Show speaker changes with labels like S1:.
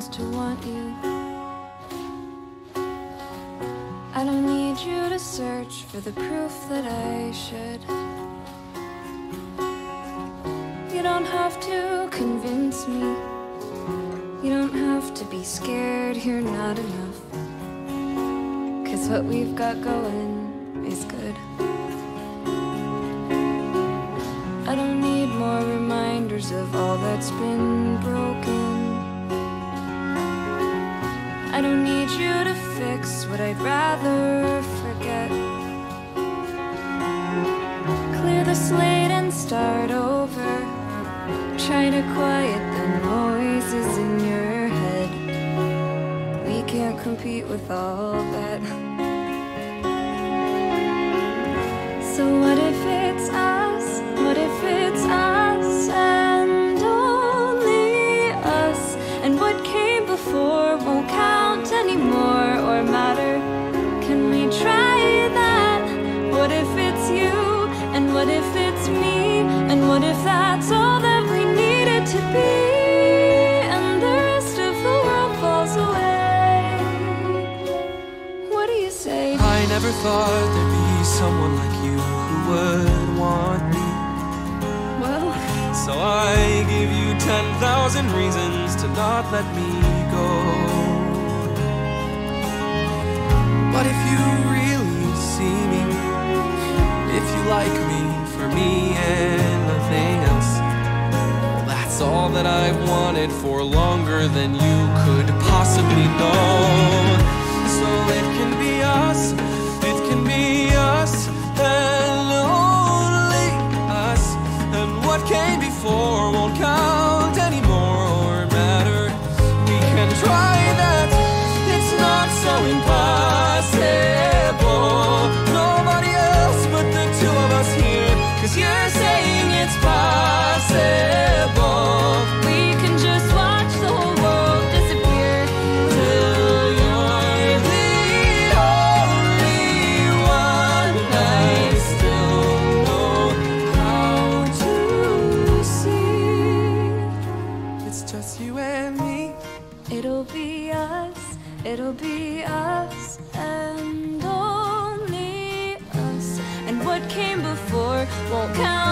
S1: reasons to want you. I don't need you to search for the proof that I should. You don't have to convince me. You don't have to be scared, you're not enough. Cause what we've got going is good. I don't need more reminders of all that's been broken. I don't need you to fix what I'd rather forget. Clear the slate and start over. Try to quiet the noises in your head. We can't compete with all that. So, what if it's anymore or matter. Can we try that? What if it's you? And what if it's me? And what if that's all that we needed to be? And the rest of the world falls away. What do you say?
S2: I never thought there'd be someone like you who would want me.
S1: Well,
S2: So I give you 10,000 reasons to not let me go. But if you really see me, if you like me for me and nothing else, well, that's all that I've wanted for longer than you could possibly know. So it can be us, it can be us, and only us. And what came before won't count
S1: it'll be us, and only us. And what came before won't count